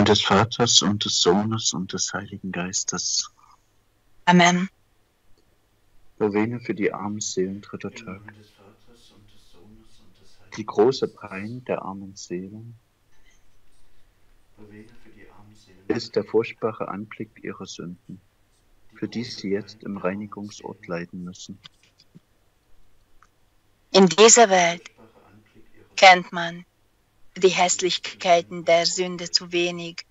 Name des Vaters und des Sohnes und des Heiligen Geistes. Amen. Verwehne für die armen Seelen, dritter Tag. Die große Pein der armen Seelen ist der furchtbare Anblick ihrer Sünden, für die sie jetzt im Reinigungsort leiden müssen. In dieser Welt kennt man die Hässlichkeiten der Sünde zu wenig,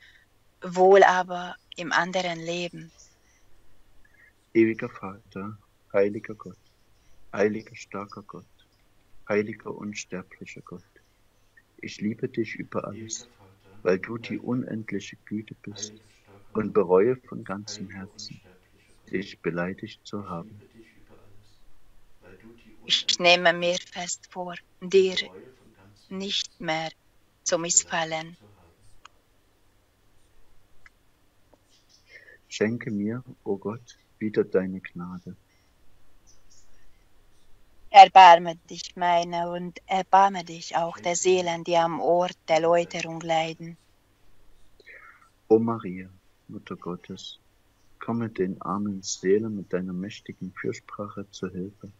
wohl aber im anderen Leben. Ewiger Vater, heiliger Gott, heiliger starker Gott, heiliger unsterblicher Gott, ich liebe dich über alles, weil du die unendliche Güte bist und bereue von ganzem Herzen, dich beleidigt zu haben. Ich nehme mir fest vor, dir nicht mehr zu missfallen. Schenke mir, o oh Gott, wieder deine Gnade. Erbarme dich meiner und erbarme dich auch der Seelen, die am Ort der Läuterung leiden. O Maria, Mutter Gottes, komme den armen Seelen mit deiner mächtigen Fürsprache zu Hilfe.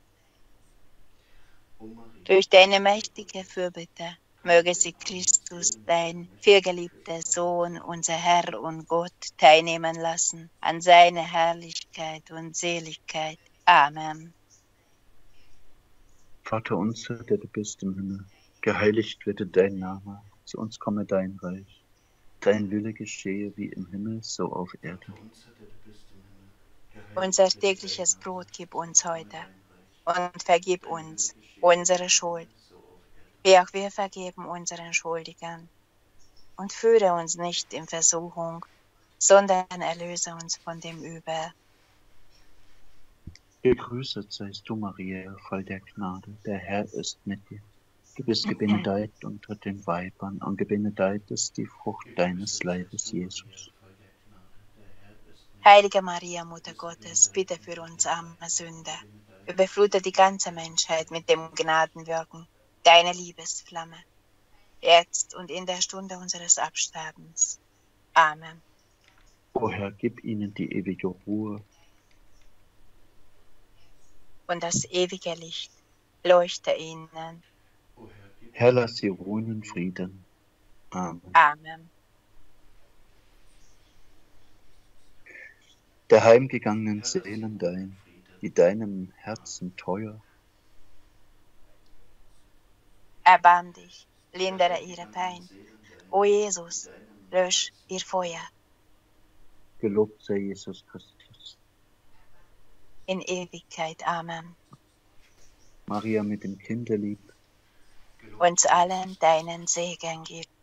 Durch deine mächtige Fürbitte möge sie Christus, dein vielgeliebter Sohn, unser Herr und Gott, teilnehmen lassen an seine Herrlichkeit und Seligkeit. Amen. Vater unser, der du bist im Himmel, geheiligt werde dein Name, zu uns komme dein Reich. Dein Wille geschehe wie im Himmel, so auf Erde. Unser tägliches Brot gib uns heute und vergib uns unsere Schuld wie auch wir vergeben unseren Schuldigern. Und führe uns nicht in Versuchung, sondern erlöse uns von dem Übel. Gegrüßet seist du, Maria, voll der Gnade, der Herr ist mit dir. Du bist gebenedeit unter den Weibern und gebenedeit ist die Frucht deines Leibes, Jesus. Heilige Maria, Mutter Gottes, bitte für uns arme Sünder, überflute die ganze Menschheit mit dem Gnadenwirken deine Liebesflamme, jetzt und in der Stunde unseres Absterbens. Amen. O Herr, gib ihnen die ewige Ruhe. Und das ewige Licht leuchte ihnen. Herr, lass sie ruhen in Frieden. Amen. Amen. Der heimgegangenen Seelen dein, die deinem Herzen teuer Erbarm dich, lindere ihre Pein. O Jesus, lösch ihr Feuer. Gelobt sei Jesus Christus. In Ewigkeit. Amen. Maria mit dem Kinderlieb. Uns allen deinen Segen gibt.